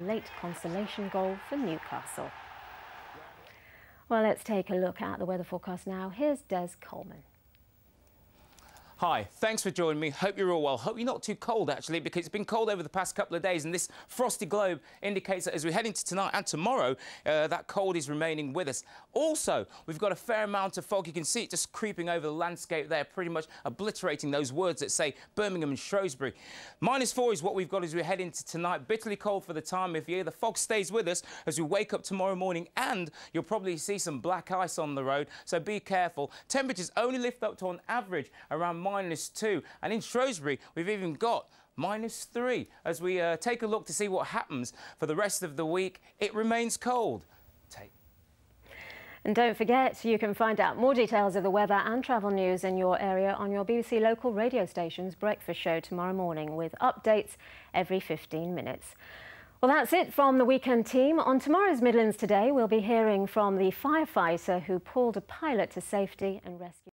late consolation goal for Newcastle. Well, let's take a look at the weather forecast now. Here's Des Coleman. Hi, thanks for joining me. Hope you're all well. Hope you're not too cold, actually, because it's been cold over the past couple of days, and this frosty globe indicates that as we head into tonight and tomorrow, uh, that cold is remaining with us. Also, we've got a fair amount of fog. You can see it just creeping over the landscape there, pretty much obliterating those words that say Birmingham and Shrewsbury. Minus four is what we've got as we head into tonight. Bitterly cold for the time of year. The fog stays with us as we wake up tomorrow morning, and you'll probably see some black ice on the road, so be careful. Temperatures only lift up to, on average, around minus two. And in Shrewsbury, we've even got minus three. As we uh, take a look to see what happens for the rest of the week, it remains cold. Take and don't forget, you can find out more details of the weather and travel news in your area on your BBC local radio station's breakfast show tomorrow morning with updates every 15 minutes. Well, that's it from the weekend team. On tomorrow's Midlands Today, we'll be hearing from the firefighter who pulled a pilot to safety and rescue.